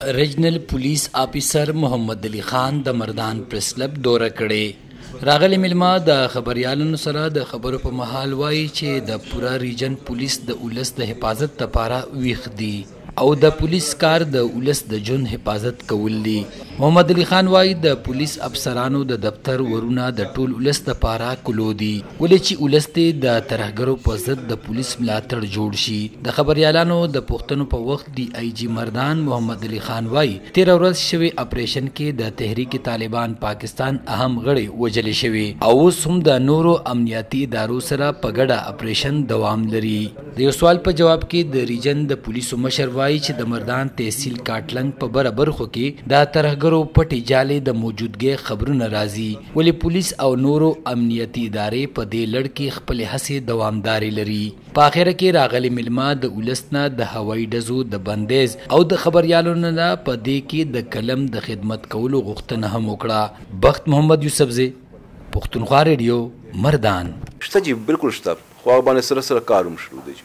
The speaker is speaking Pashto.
ریجنل پولیس آفیسر محمد علي خان د مردان پریس کلب دوره کړې راغلی ملما د خبريالانو سره د خبرو په محل وایي چې د پورا ریجن پولیس د ولس د حفاظت لپاره ویښ دي او د پولیس کار د ولس د جون حفاظت کول دي محمد علي خان وایي د پولیس افسرانو د دفتر ورونه د ټول ولس لپاره کلو دي ولې چې ولس ته د ترهګرو په ضد د پولیس ملاتړ جوړ شي د خبريالانو د پښتنو په وخت ډي ايي جي مردان محمد علي خان وايي، تېره ورځ شوي اپرېشن کې د تحريک طالبان پاکستان اهم غړي وژل شوي او اوس هم د نورو امنياتي ادارو سره په ګډه اپرېشن دوام لري. د يو سوال په جواب کې د ريجن د پوليسو مشر وايي چې د مردان تحصيل کاټلنګ په بره برخو کې د ترهګرو پټې جالې د موجودګۍ خبرونه راځي ولې پوليس او نورو امنياتي ادارې په دې لړ کې خپلې هڅې دوامدارې لري. په اخره کې راغلي مېلمه د ولس نه د هوایي ډزو د بندیز او د خبریالو نه په دې کې د قلم د خدمت کولو غوښتنه هم وکړه. بخت محمد یوسفزی، پښتونخوا ریډیو، مردان. شته جی بلکل شته خو هغه باندی سره سره کار هم شروع دی جی.